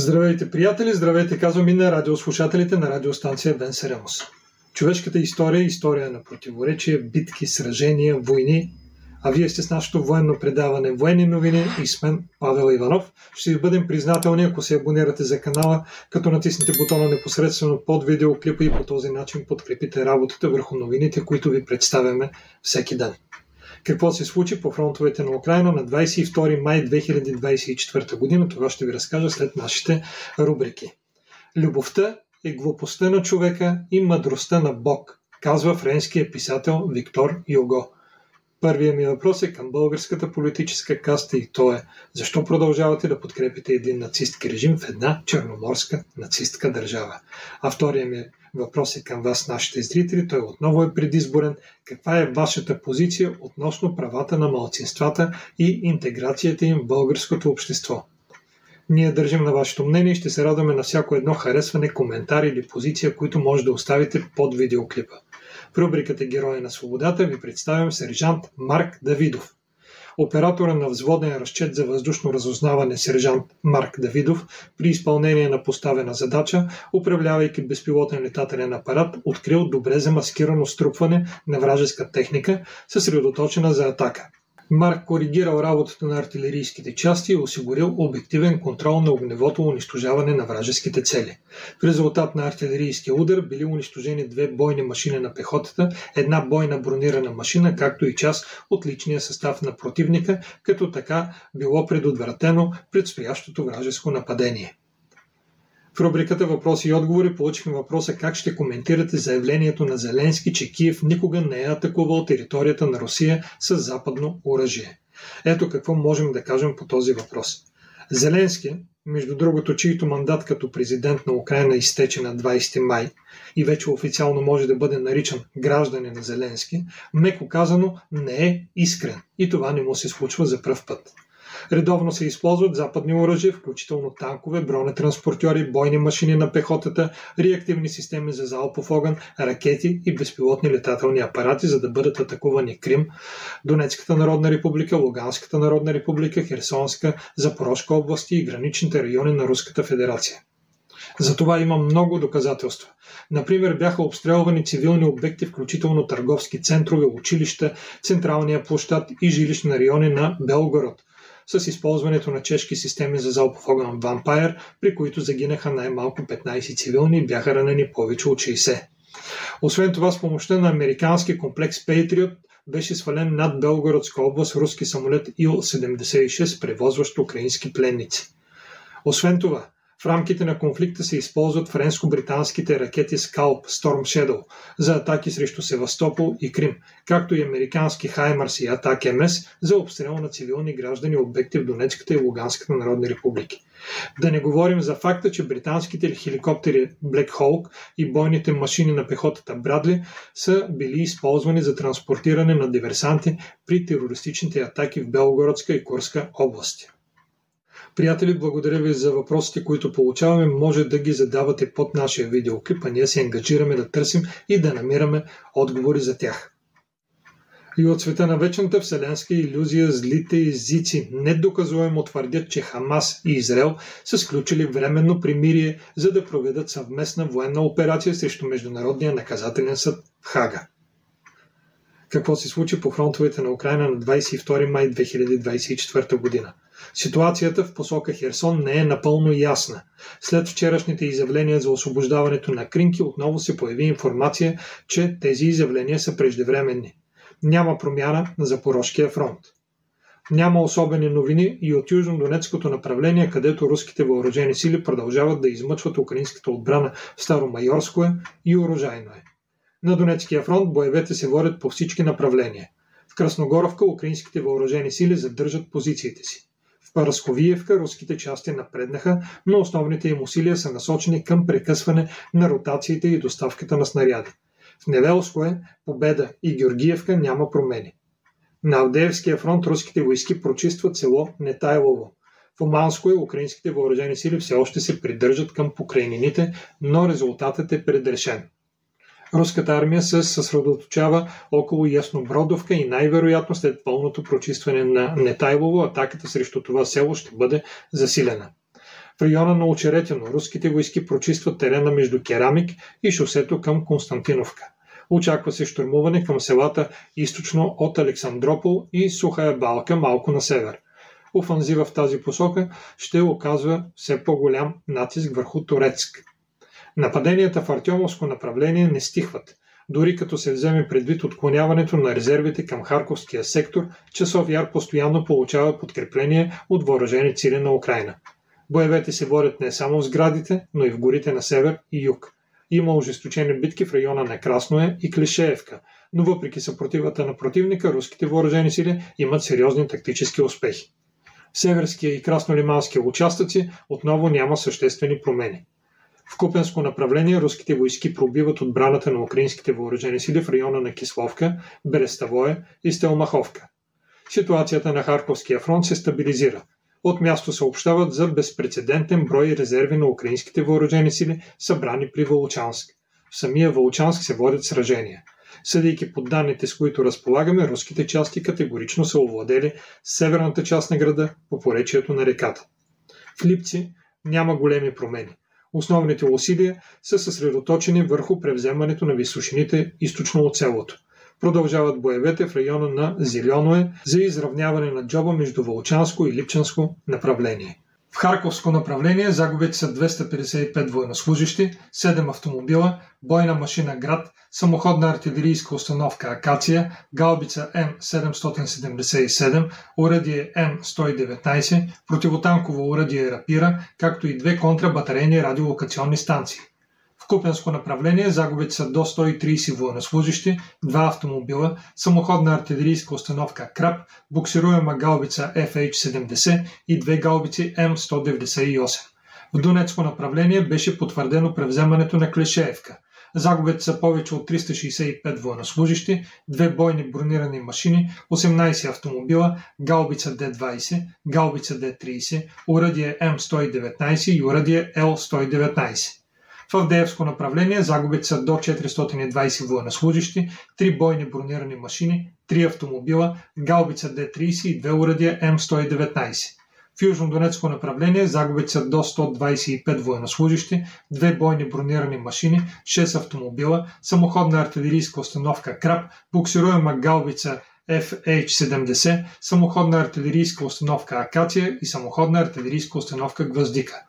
Здравейте, приятели! Здравейте, казвам и на радиослушателите на радиостанция Бен Серемос. Човешката история е история на противоречия, битки, сражения, войни. А вие сте с нашото военно предаване Военни новини и с мен Павел Иванов. Ще ви бъдем признателни, ако се абонирате за канала, като натиснете бутона непосредствено под видеоклипа и по този начин подкрепите работата върху новините, които ви представяме всеки ден какво се случи по фронтовете на Украина на 22 май 2024 година. Това ще ви разкажа след нашите рубрики. Любовта е глупостта на човека и мъдростта на Бог, казва френският писател Виктор Юго. Първият ми въпрос е към българската политическа каста и то е защо продължавате да подкрепите един нацистски режим в една черноморска нацистка държава? А вторият ми въпрос е към вас, нашите зрители. Той отново е предизборен. Каква е вашата позиция относно правата на малцинствата и интеграцията им в българското общество? Ние държим на вашето мнение и ще се радваме на всяко едно харесване, коментар или позиция, които може да оставите под видеоклипа. В рубриката Герои на свободата ви представям сержант Марк Давидов. Оператора на взводен разчет за въздушно разузнаване сержант Марк Давидов при изпълнение на поставена задача, управлявайки безпилотен летателен апарат, открил добре замаскирано струпване на вражеска техника, съсредоточена за атака. Марк коригирал работата на артилерийските части и осигурил обективен контрол на огневото унищожаване на вражеските цели. В резултат на артилерийския удар били унищожени две бойни машини на пехотата, една бойна бронирана машина, както и част от личния състав на противника, като така било предотвратено предстоящото вражеско нападение. В рубриката Въпроси и отговори получихме въпроса как ще коментирате заявлението на Зеленски, че Киев никога не е атакувал територията на Русия с западно оръжие. Ето какво можем да кажем по този въпрос. Зеленски, между другото, чието мандат като президент на Украина изтече на 20 май и вече официално може да бъде наричан гражданин на Зеленски, меко казано не е искрен и това не му се случва за пръв път. Редовно се използват западни оръжия, включително танкове, бронетранспортьори, бойни машини на пехотата, реактивни системи за залпов огън, ракети и безпилотни летателни апарати, за да бъдат атакувани Крим, Донецката народна република, Луганската народна република, Херсонска, Запорожка области и граничните райони на Руската федерация. За това има много доказателства. Например, бяха обстрелвани цивилни обекти, включително търговски центрове, училища, централния площад и жилищни райони на Белгород, с използването на чешки системи за залпов огън Vampire, при които загинаха най-малко 15 цивилни и бяха ранени повече от 60. Освен това, с помощта на американски комплекс Patriot беше свален над Белгородска област руски самолет Ил-76, превозващ украински пленници. Освен това, в рамките на конфликта се използват френско-британските ракети Scalp Storm Shadow за атаки срещу Севастопол и Крим, както и американски Хаймарс и Атак МС за обстрел на цивилни граждани обекти в Донецката и Луганската народни републики. Да не говорим за факта, че британските хеликоптери Black Hawk и бойните машини на пехотата Брадли са били използвани за транспортиране на диверсанти при терористичните атаки в Белгородска и Курска области. Приятели, благодаря ви за въпросите, които получаваме. Може да ги задавате под нашия видеоклип, а ние се ангажираме да търсим и да намираме отговори за тях. И от света на вечната вселенска иллюзия злите езици недоказуемо твърдят, че Хамас и Израел са сключили временно примирие, за да проведат съвместна военна операция срещу Международния наказателен съд в Хага какво се случи по фронтовете на Украина на 22 май 2024 година. Ситуацията в посока Херсон не е напълно ясна. След вчерашните изявления за освобождаването на Кринки отново се появи информация, че тези изявления са преждевременни. Няма промяна на Запорожкия фронт. Няма особени новини и от южно-донецкото направление, където руските въоръжени сили продължават да измъчват украинската отбрана в Старомайорско и Урожайно е. На Донецкия фронт боевете се водят по всички направления. В Красногоровка украинските въоръжени сили задържат позициите си. В Парасковиевка руските части напреднаха, но основните им усилия са насочени към прекъсване на ротациите и доставката на снаряди. В Невелское, Победа и Георгиевка няма промени. На Авдеевския фронт руските войски прочистват село Нетайлово. В Оманско украинските въоръжени сили все още се придържат към покрайнините, но резултатът е предрешен. Руската армия се съсредоточава около Яснобродовка и най-вероятно след пълното прочистване на Нетайлово атаката срещу това село ще бъде засилена. В района на Очеретино руските войски прочистват терена между Керамик и шосето към Константиновка. Очаква се штурмуване към селата източно от Александропол и Сухая Балка малко на север. Офанзива в тази посока ще оказва все по-голям натиск върху Турецк. Нападенията в Артемовско направление не стихват. Дори като се вземе предвид отклоняването на резервите към Харковския сектор, Часов Яр постоянно получава подкрепление от въоръжени цили на Украина. Боевете се водят не само в сградите, но и в горите на север и юг. Има ожесточени битки в района на Красное и Клишеевка, но въпреки съпротивата на противника, руските въоръжени сили имат сериозни тактически успехи. Северския и краснолиманския участъци отново няма съществени промени. В Купенско направление руските войски пробиват отбраната на украинските въоръжени сили в района на Кисловка, Береставое и Стелмаховка. Ситуацията на Харковския фронт се стабилизира. От място съобщават за безпредседентен брой резерви на украинските въоръжени сили, събрани при Волчанск. В самия Волчанск се водят сражения. Съдейки по данните, с които разполагаме, руските части категорично са овладели северната част на града по поречието на реката. В Липци няма големи промени. Основните усилия са съсредоточени върху превземането на височините източно от селото. Продължават боевете в района на Зеленое за изравняване на джоба между Волчанско и Липчанско направление. В Харковско направление загубите са 255 военнослужащи, 7 автомобила, бойна машина Град, самоходна артилерийска установка Акация, гаубица М777, урадие М119, противотанково урадие Рапира, както и две контрабатарейни радиолокационни станции. Купенско направление загубите са до 130 военнослужащи, два автомобила, самоходна артилерийска установка Краб, буксируема гаубица FH-70 и две гаубици М198. В Донецко направление беше потвърдено превземането на Клешеевка. Загубите са повече от 365 военнослужащи, две бойни бронирани машини, 18 автомобила, гаубица Д-20, гаубица Д-30, уръдие М119 и уръдие Л-119. В Авдеевско направление загубите са до 420 военнослужащи, 3 бойни бронирани машини, 3 автомобила, гаубица Д-30 и 2 урадия М119. В Южно-Донецко направление загубите са до 125 военнослужащи, 2 бойни бронирани машини, 6 автомобила, самоходна артилерийска установка Краб, буксируема гаубица FH-70, самоходна артилерийска установка Акация и самоходна артилерийска установка Гвоздика.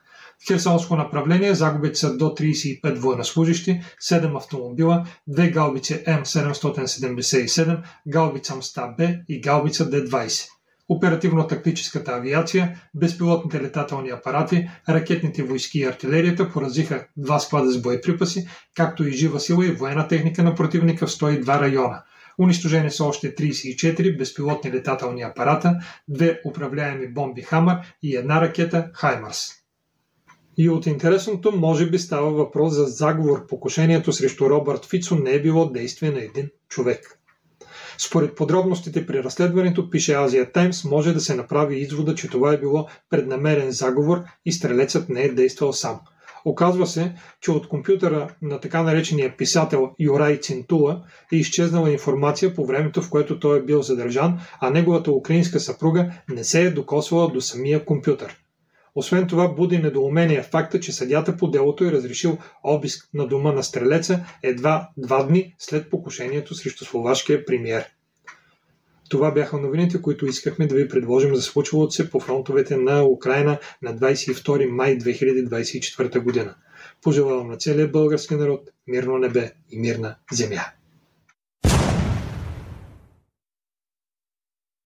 Херсонско направление загубите са до 35 военнослужащи, 7 автомобила, 2 гаубици М777, гаубица МСТА-Б и гаубица Д-20. Оперативно-тактическата авиация, безпилотните летателни апарати, ракетните войски и артилерията поразиха два склада с боеприпаси, както и жива сила и военна техника на противника в 102 района. Унищожени са още 34 безпилотни летателни апарата, две управляеми бомби Хамър и една ракета Хаймарс. И от интересното, може би става въпрос за заговор. Покушението срещу Робърт Фицо не е било действие на един човек. Според подробностите при разследването, пише Азия Таймс, може да се направи извода, че това е било преднамерен заговор и стрелецът не е действал сам. Оказва се, че от компютъра на така наречения писател Юрай Цинтула е изчезнала информация по времето, в което той е бил задържан, а неговата украинска съпруга не се е докосвала до самия компютър. Освен това буди недоумение факта, че съдята по делото е разрешил обиск на дома на стрелеца едва два дни след покушението срещу словашкия премьер. Това бяха новините, които искахме да ви предложим за случвалото се по фронтовете на Украина на 22 май 2024 година. Пожелавам на целия български народ мирно небе и мирна земя.